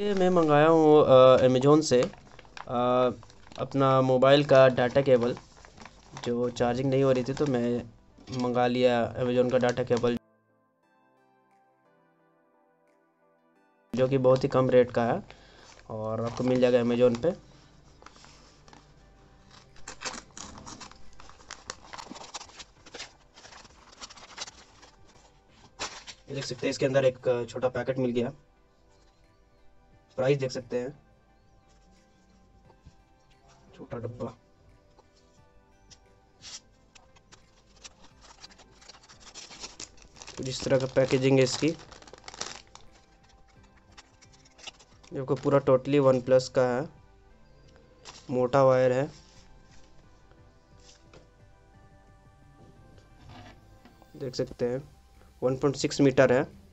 ये मैं मंगाया हूँ अमेज़ोन से। आ, अपना मोबाइल का डाटा केबल जो चार्जिंग नहीं हो रही थी तो मैं मंगा लिया अमेज़ोन का डाटा केबल। जो कि बहुत ही कम रेट का है और आपको मिल जाएगा अमेज़ोन पे। देख सकते हैं इसके अंदर एक छोटा पैकेट मिल गया। प्राइस देख सकते हैं। छोटा डब्बा। तो जिस तरह का पैकेजिंग है इसकी। को पूरा टोटली वन प्लस का है। मोटा वायर है। देख सकते हैं। 1.6 मीटर है।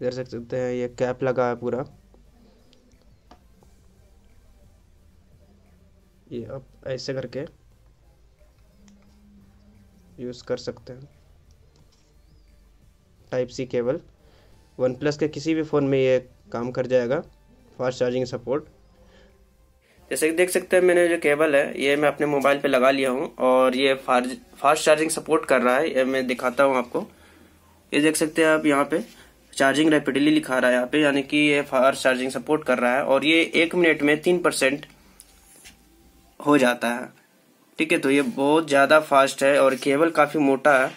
देख सकते हैं, ये कैप लगा है पूरा। ये आप ऐसे करके यूज़ कर सकते हैं। Type C cable OnePlus के किसी भी फ़ोन में ये काम कर जाएगा फास्ट चार्जिंग सपोर्ट जैसे कि देख सकते हैं, मैंने जो केबल है, ये मैं अपने मोबाइल पे लगा लिया हूँ और ये फास्ट चार्जिंग सपोर्ट कर रहा है, ये मैं दिखाता हूँ आपको। ये देख सकते हैं आप यहाँ पे चार्जिंग रैपिडली लिखा रहा है यहाँ पे, यानी कि ये फास्ट चार्जिंग सपोर्ट कर रहा है और ये एक मिनट में तीन परसेंट हो जाता है। ठीक है तो ये बहुत ज़्यादा फास्ट है और केबल काफ़ी मोटा है।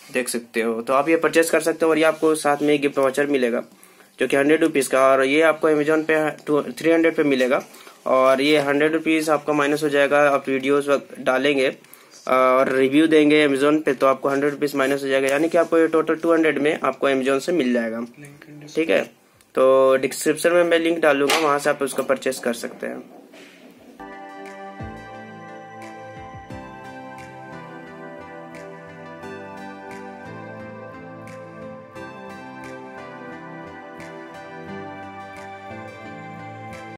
देख सकते हो तो आप ये परचेस कर सकते हो और ये आपको साथ में गिफ्ट वाचर मिलेगा, जो कि हंड्रेड रुपीज़ का और ये आपको अमेजोन पे थ्री हंड्रेड पे मिलेगा। और ये हंड्रेड रुपीज़ आपका माइनस हो जाएगा, आप वीडियोस डालेंगे। और रिव्यू देंगे अमेजोन पे तो आपको हंड्रेड रुपीज़ माइनस हो जाएगा। यानी कि आपको ये टोटल टू हंड्रेड में आपको अमेजोन से मिल जाएगा। ठीक है? तो डिस्क्रिप्शन में मैं लिंक डालूँगा वहाँ से आप उसको परचेस कर सकते हैं।